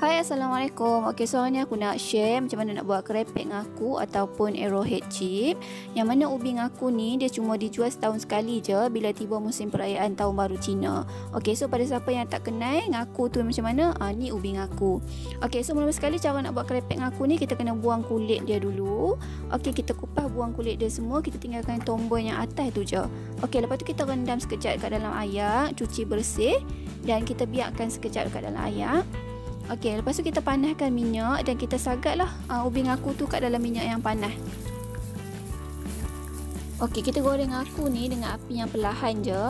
Hai Assalamualaikum. Okay so ni aku nak share macam mana nak buat kerepek ngaku ataupun arrowhead chip. Yang mana ubi ngaku ni dia cuma dijual setahun sekali je bila tiba musim perayaan tahun baru Cina. Okay so pada siapa yang tak kenal ngaku tu macam mana ah, Ni ubi ngaku Okay so mula sekali cara nak buat kerepek ngaku ni kita kena buang kulit dia dulu. Okay kita kupas buang kulit dia semua kita tinggalkan tombol yang atas tu je. Okay lepas tu kita rendam sekejap kat dalam air cuci bersih dan kita biarkan sekejap kat dalam air Okey, lepas tu kita panaskan minyak dan kita sagatlah uh, ubi ngaku tu kat dalam minyak yang panas. Okey, kita goreng ngaku ni dengan api yang perlahan je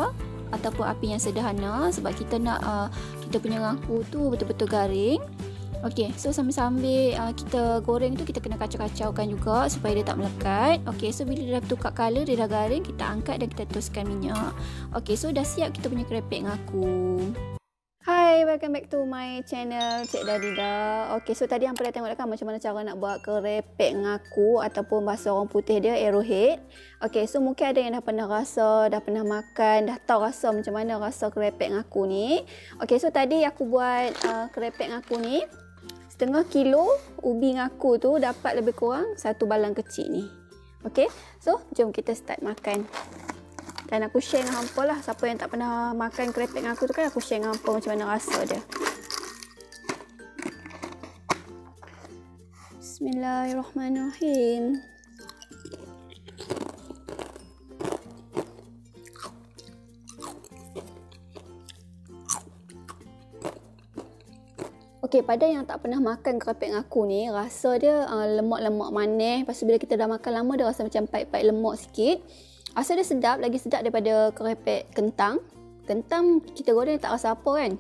ataupun api yang sederhana sebab kita nak uh, kita punya ngaku tu betul-betul garing. Okey, so sambil-sambil uh, kita goreng tu kita kena kacau-kacaukan juga supaya dia tak melekat. Okey, so bila dia dah tukar color, dia dah garing, kita angkat dan kita teruskan minyak. Okey, so dah siap kita punya kerepek ngaku. Welcome back to my channel Cik Dadida. Okay, so tadi hampa dah tengok kan macam mana cara nak buat kerepek ngaku ataupun bahasa orang putih dia arrowhead. Okay, so mungkin ada yang dah pernah rasa, dah pernah makan, dah tahu rasa macam mana rasa kerepek ngaku ni. Okay, so tadi aku buat uh, kerepek ngaku ni. Setengah kilo ubi ngaku tu dapat lebih kurang satu balang kecil ni. Okay, so jom kita start makan. Dan aku share dengan hampa lah. Siapa yang tak pernah makan krepek dengan aku tu kan, aku share dengan hampa macam mana rasa dia. Bismillahirrahmanirrahim. Okey, pada yang tak pernah makan kerapik ngaku ni, rasa dia uh, lemak-lemak manis. Lepas tu bila kita dah makan lama, dia rasa macam pahit-pahit lemak sikit. Rasa dia sedap, lagi sedap daripada kerepek kentang. Kentang kita goreng tak rasa apa kan.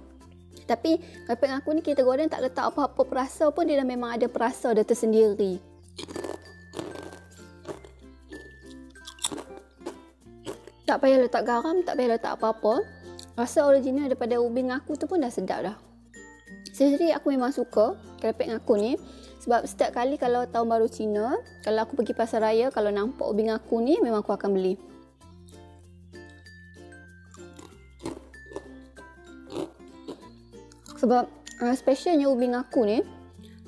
Tapi kerepek aku ni kita goreng tak letak apa-apa perasa pun dia dah memang ada perasa dia tersendiri. Tak payah letak garam, tak payah letak apa-apa. Rasa original daripada ubi ngaku tu pun dah sedap dah. Sendiri aku memang suka kerepek ngaku ni. Sebab setiap kali kalau tahun baru Cina, kalau aku pergi pasar raya, kalau nampak ubi ngaku ni, memang aku akan beli. Sebab uh, specialnya ubi ngaku ni,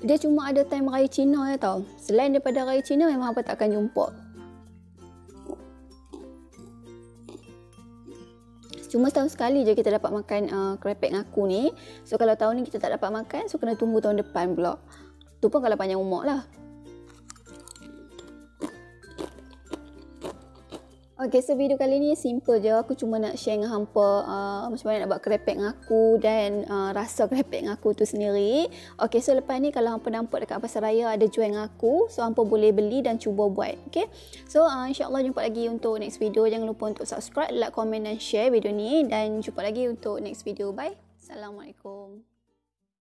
dia cuma ada time raya Cina ya tau. Selain daripada raya Cina, memang apa tak akan jumpa. Cuma setahun sekali je kita dapat makan uh, kerepek ngaku ni. So kalau tahun ni kita tak dapat makan, so kena tunggu tahun depan pula. Tu pun kalau panjang umur lah. Okay, so video kali ni simple je. Aku cuma nak share dengan hampa uh, macam mana nak buat krepek ngaku dan uh, rasa krepek ngaku tu sendiri. Okay, so lepas ni kalau hampa nampak dekat pasar raya ada jual ngaku, so hampa boleh beli dan cuba buat. Okay, so uh, insyaAllah jumpa lagi untuk next video. Jangan lupa untuk subscribe, like, komen dan share video ni. Dan jumpa lagi untuk next video. Bye. Assalamualaikum.